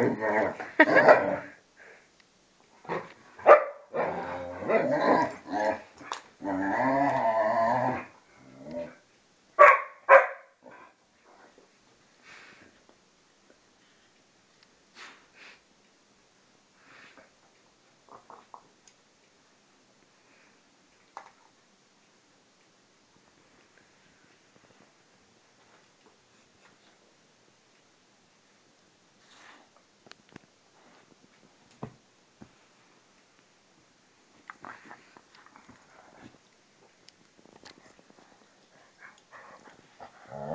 Yeah.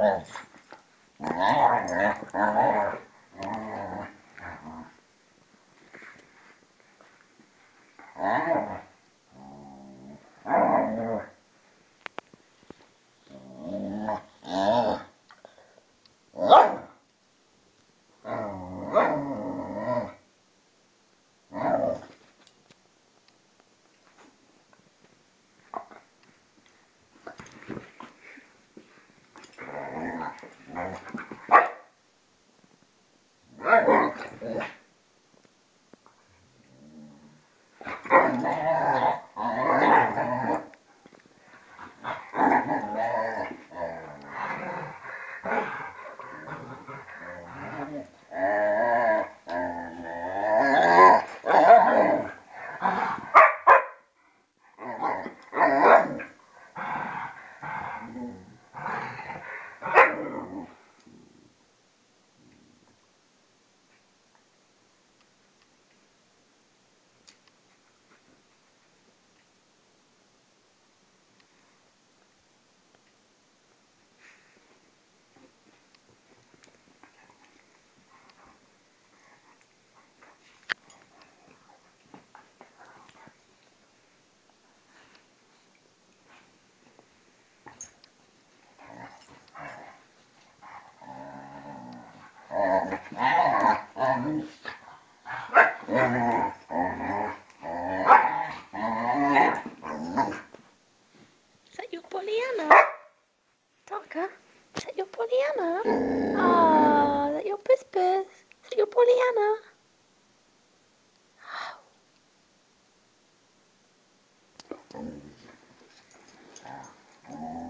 Is that. your Pollyanna? Tucker? Is that your Pollyanna? Ah, is that your Buzz? Is that your Pollyanna? Ah.